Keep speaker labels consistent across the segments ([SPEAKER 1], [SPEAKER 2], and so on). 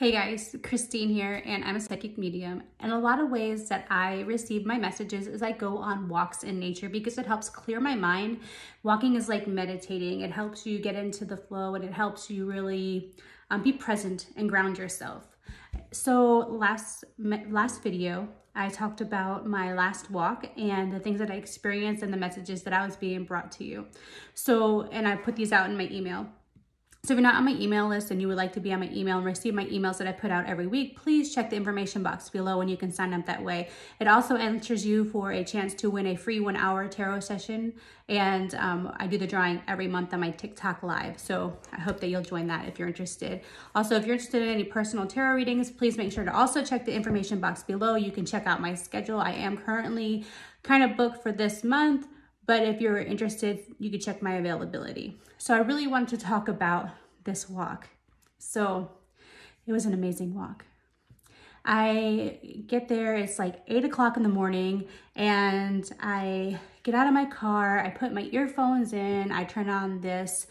[SPEAKER 1] Hey guys, Christine here, and I'm a psychic medium. And a lot of ways that I receive my messages is I go on walks in nature because it helps clear my mind. Walking is like meditating. It helps you get into the flow and it helps you really um, be present and ground yourself. So last last video, I talked about my last walk and the things that I experienced and the messages that I was being brought to you. So, and I put these out in my email. So if you're not on my email list and you would like to be on my email and receive my emails that I put out every week, please check the information box below and you can sign up that way. It also enters you for a chance to win a free one hour tarot session. And um, I do the drawing every month on my TikTok live. So I hope that you'll join that if you're interested. Also, if you're interested in any personal tarot readings, please make sure to also check the information box below. You can check out my schedule. I am currently kind of booked for this month but if you're interested, you can check my availability. So I really wanted to talk about this walk. So it was an amazing walk. I get there, it's like eight o'clock in the morning, and I get out of my car, I put my earphones in, I turn on this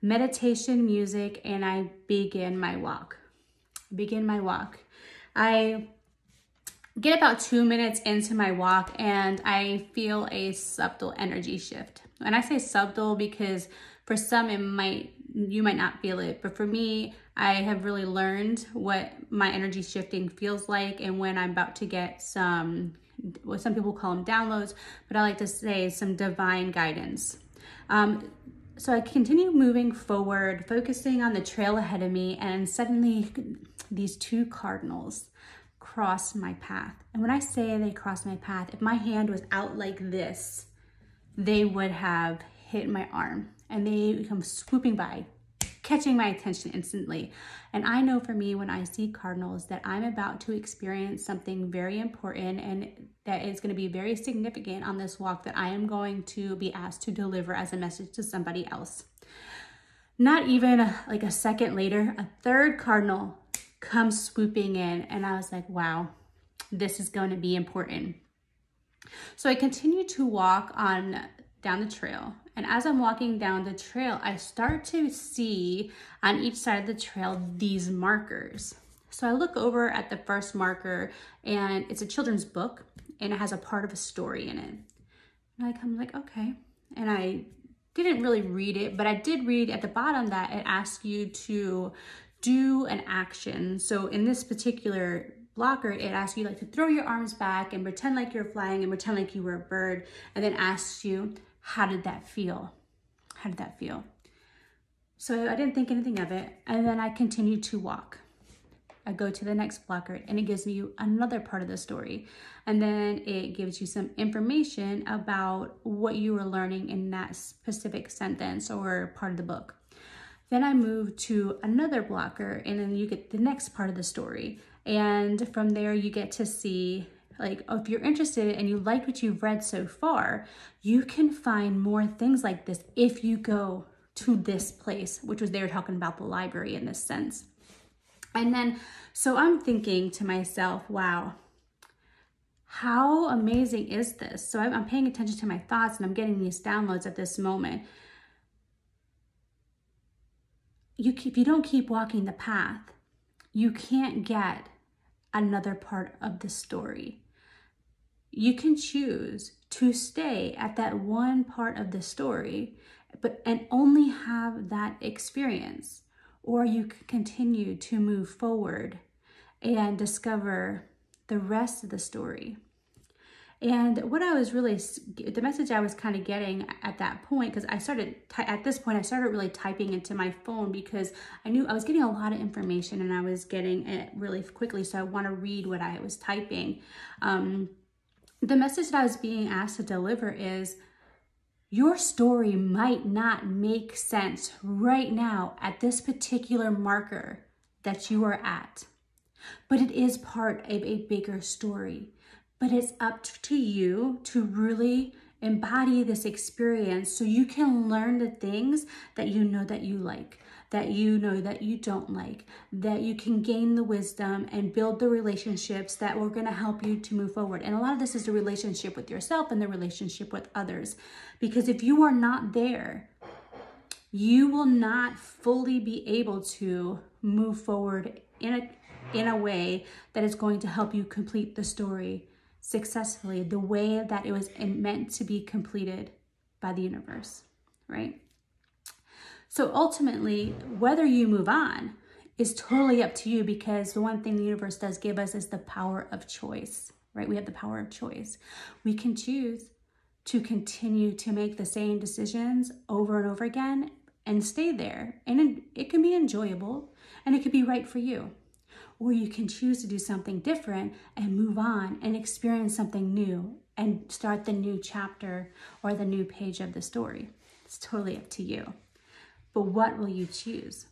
[SPEAKER 1] meditation music, and I begin my walk. Begin my walk. I get about two minutes into my walk and I feel a subtle energy shift. And I say subtle because for some it might you might not feel it, but for me, I have really learned what my energy shifting feels like and when I'm about to get some what some people call them downloads, but I like to say some divine guidance. Um, so I continue moving forward, focusing on the trail ahead of me, and suddenly these two cardinals cross my path. And when I say they cross my path, if my hand was out like this, they would have hit my arm and they come swooping by, catching my attention instantly. And I know for me, when I see cardinals, that I'm about to experience something very important and that is going to be very significant on this walk that I am going to be asked to deliver as a message to somebody else. Not even like a second later, a third cardinal comes swooping in and I was like, wow, this is going to be important. So I continue to walk on down the trail. And as I'm walking down the trail, I start to see on each side of the trail these markers. So I look over at the first marker and it's a children's book and it has a part of a story in it. And I come like, okay. And I didn't really read it, but I did read at the bottom that it asks you to do an action. So in this particular blocker, it asks you like to throw your arms back and pretend like you're flying and pretend like you were a bird, and then asks you, how did that feel? How did that feel? So I didn't think anything of it. And then I continued to walk. I go to the next blocker and it gives you another part of the story. And then it gives you some information about what you were learning in that specific sentence or part of the book. Then I move to another blocker and then you get the next part of the story. And from there you get to see like oh, if you're interested and you like what you've read so far, you can find more things like this if you go to this place, which was they were talking about the library in this sense. And then, so I'm thinking to myself, wow, how amazing is this? So I'm, I'm paying attention to my thoughts and I'm getting these downloads at this moment you if you don't keep walking the path, you can't get another part of the story. You can choose to stay at that one part of the story, but and only have that experience, or you can continue to move forward and discover the rest of the story. And what I was really, the message I was kind of getting at that point, because I started, at this point, I started really typing into my phone because I knew I was getting a lot of information and I was getting it really quickly. So I want to read what I was typing. Um, the message that I was being asked to deliver is, your story might not make sense right now at this particular marker that you are at, but it is part of a bigger story but it's up to you to really embody this experience so you can learn the things that you know that you like that you know that you don't like that you can gain the wisdom and build the relationships that were going to help you to move forward. And a lot of this is the relationship with yourself and the relationship with others. Because if you are not there you will not fully be able to move forward in a in a way that is going to help you complete the story successfully, the way that it was meant to be completed by the universe, right? So ultimately, whether you move on is totally up to you because the one thing the universe does give us is the power of choice, right? We have the power of choice. We can choose to continue to make the same decisions over and over again and stay there. And it can be enjoyable and it could be right for you. Or you can choose to do something different and move on and experience something new and start the new chapter or the new page of the story. It's totally up to you. But what will you choose?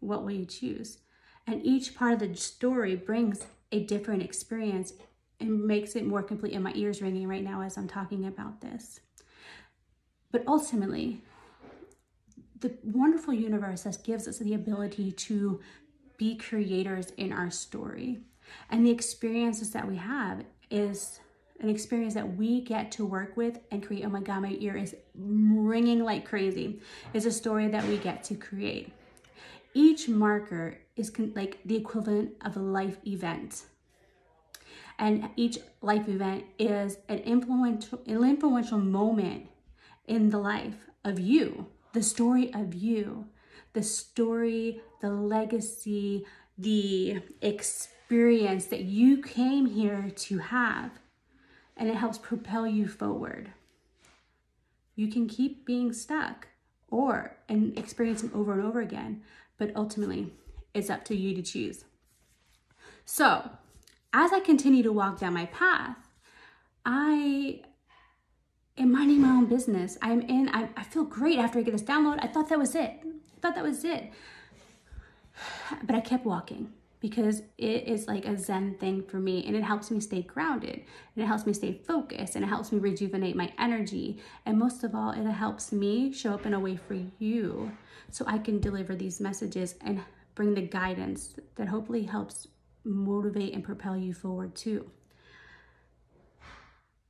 [SPEAKER 1] What will you choose? And each part of the story brings a different experience and makes it more complete. And my ears ringing right now as I'm talking about this. But ultimately, the wonderful universe that gives us the ability to be creators in our story. And the experiences that we have is an experience that we get to work with and create. Oh my God, my ear is ringing like crazy. Is a story that we get to create. Each marker is like the equivalent of a life event. And each life event is an influential, an influential moment in the life of you, the story of you the story, the legacy, the experience that you came here to have. And it helps propel you forward. You can keep being stuck or and experiencing over and over again, but ultimately it's up to you to choose. So, as I continue to walk down my path, I am minding my own business. I'm in, I, I feel great after I get this download. I thought that was it. I thought that was it. But I kept walking because it is like a zen thing for me and it helps me stay grounded and it helps me stay focused and it helps me rejuvenate my energy and most of all it helps me show up in a way for you so i can deliver these messages and bring the guidance that hopefully helps motivate and propel you forward too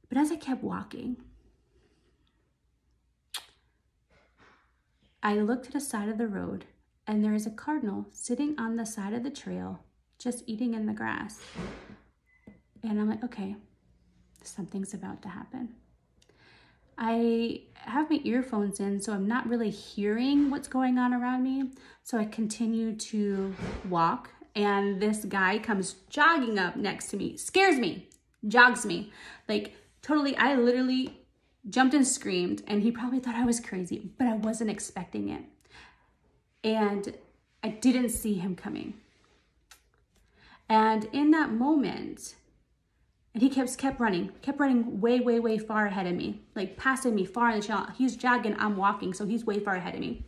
[SPEAKER 1] but as i kept walking I looked to the side of the road and there is a cardinal sitting on the side of the trail, just eating in the grass. And I'm like, okay, something's about to happen. I have my earphones in, so I'm not really hearing what's going on around me. So I continue to walk, and this guy comes jogging up next to me, scares me, jogs me. Like, totally, I literally jumped and screamed, and he probably thought I was crazy, but I wasn't expecting it. And I didn't see him coming. And in that moment, and he kept kept running, kept running way, way, way far ahead of me, like passing me far in the channel. He's jogging, I'm walking, so he's way far ahead of me.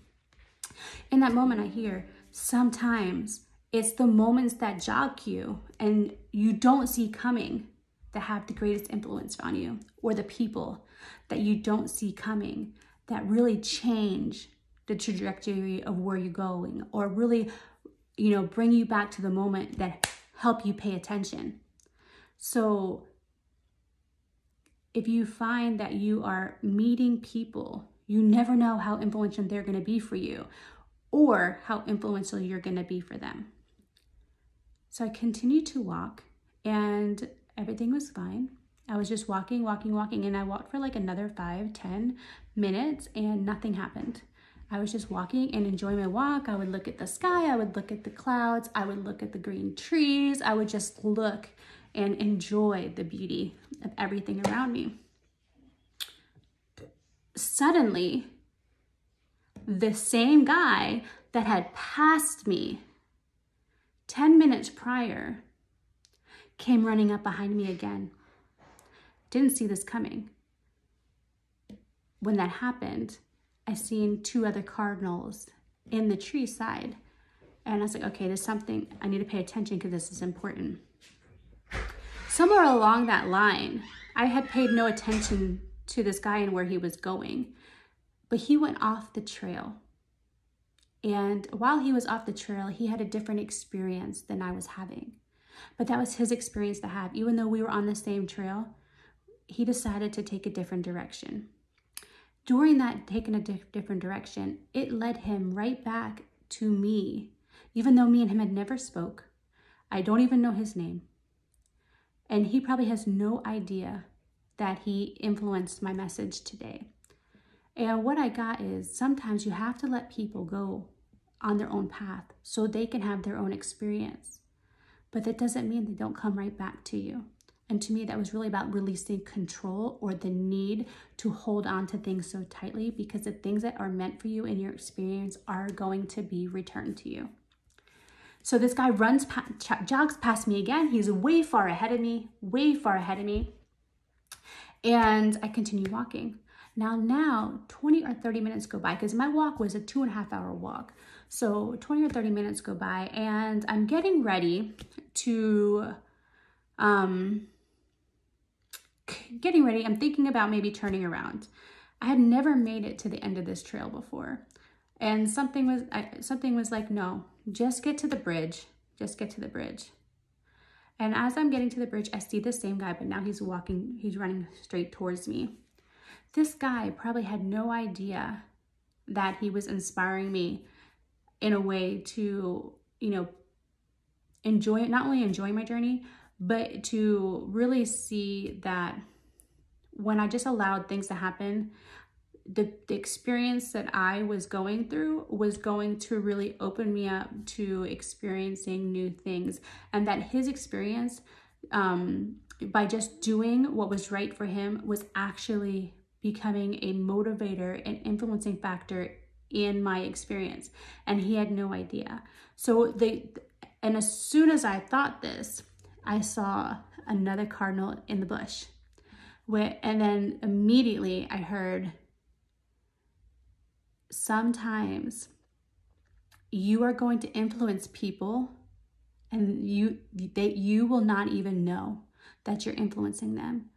[SPEAKER 1] In that moment, I hear sometimes it's the moments that jog you and you don't see coming that have the greatest influence on you, or the people that you don't see coming that really change the trajectory of where you're going, or really, you know, bring you back to the moment that help you pay attention. So, if you find that you are meeting people, you never know how influential they're going to be for you or how influential you're going to be for them. So I continued to walk and everything was fine. I was just walking, walking, walking, and I walked for like another five, ten minutes, and nothing happened. I was just walking and enjoying my walk. I would look at the sky, I would look at the clouds, I would look at the green trees, I would just look and enjoy the beauty of everything around me. Suddenly, the same guy that had passed me 10 minutes prior came running up behind me again. Didn't see this coming. When that happened, I seen two other cardinals in the tree side. And I was like, okay, there's something, I need to pay attention because this is important. Somewhere along that line, I had paid no attention to this guy and where he was going, but he went off the trail. And while he was off the trail, he had a different experience than I was having. But that was his experience to have. Even though we were on the same trail, he decided to take a different direction. During that taking a di- different direction, it led him right back to me. Even though me and him had never spoke, I don't even know his name. And he probably has no idea that he influenced my message today. And what I got is sometimes you have to let people go on their own path so they can have their own experience. But that doesn't mean they don't come right back to you. And to me, that was really about releasing control or the need to hold on to things so tightly because the things that are meant for you in your experience are going to be returned to you. So this guy runs, jogs past me again. He's way far ahead of me, way far ahead of me. And I continue walking. Now, now 20 or 30 minutes go by because my walk was a two and a half hour walk. So 20 or 30 minutes go by and I'm getting ready to, um, getting ready. I'm thinking about maybe turning around. I had never made it to the end of this trail before. And something was, I, something was like, no, just get to the bridge. Just get to the bridge. And as I'm getting to the bridge, I see the same guy, but now he's walking, he's running straight towards me. This guy probably had no idea that he was inspiring me in a way to, you know, enjoy not only enjoy my journey, but to really see that when I just allowed things to happen, the, the experience that I was going through was going to really open me up to experiencing new things. And that his experience, um, by just doing what was right for him, was actually becoming a motivator and influencing factor in my experience. And he had no idea. So they, and as soon as I thought this, I saw another cardinal in the bush. And then immediately I heard, sometimes you are going to influence people and you that you will not even know that you're influencing them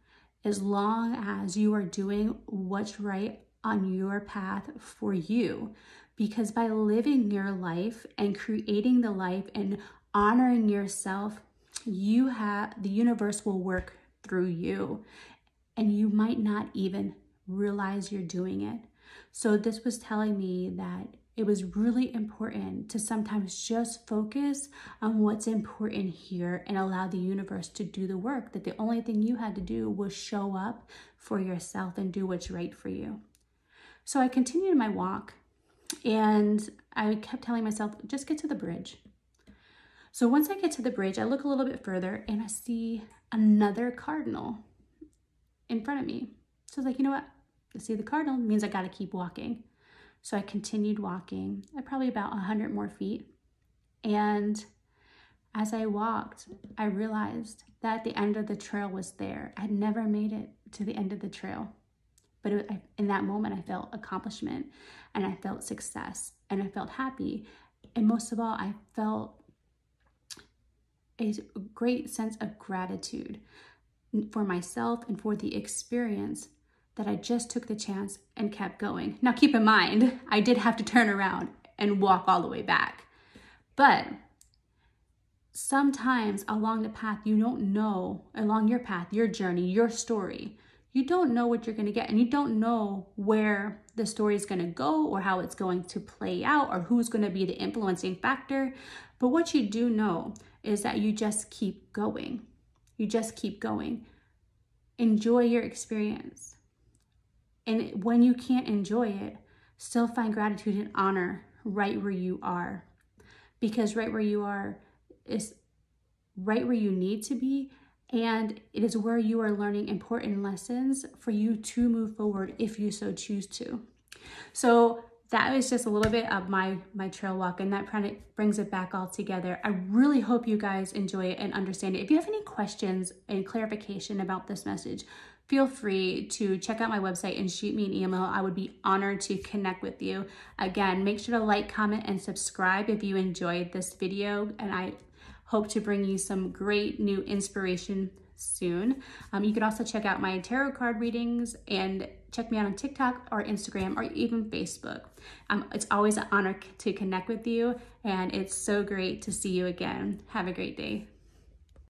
[SPEAKER 1] as long as you are doing what's right on your path for you because by living your life and creating the life and honoring yourself you have the universe will work through you and you might not even realize you're doing it. So this was telling me that it was really important to sometimes just focus on what's important here and allow the universe to do the work. That the only thing you had to do was show up for yourself and do what's right for you. So I continued my walk and I kept telling myself, just get to the bridge. So once I get to the bridge, I look a little bit further and I see another cardinal in front of me. So I was like, you know what? I see the cardinal means I got to keep walking. So I continued walking, probably about 100 more feet. And as I walked, I realized that the end of the trail was there. I'd never made it to the end of the trail. But it, I, in that moment, I felt accomplishment and I felt success and I felt happy. And most of all, I felt a great sense of gratitude for myself and for the experience that I just took the chance and kept going. Now, keep in mind, I did have to turn around and walk all the way back. But sometimes along the path, you don't know, along your path, your journey, your story, you don't know what you're going to get and you don't know where the story is going to go or how it's going to play out or who's going to be the influencing factor. But what you do know is that you just keep going. You just keep going. Enjoy your experience. And when you can't enjoy it, still find gratitude and honor right where you are. Because right where you are is right where you need to be. And it is where you are learning important lessons for you to move forward if you so choose to. So that was just a little bit of my my trail walk and that kind of brings it back all together i really hope you guys enjoy it and understand it if you have any questions and clarification about this message feel free to check out my website and shoot me an email i would be honored to connect with you again make sure to like comment and subscribe if you enjoyed this video and i hope to bring you some great new inspiration soon. Um, you can also check out my tarot card readings and check me out on TikTok or Instagram or even Facebook. Um, it's always an honor to connect with you, and it's so great to see you again. Have a great day.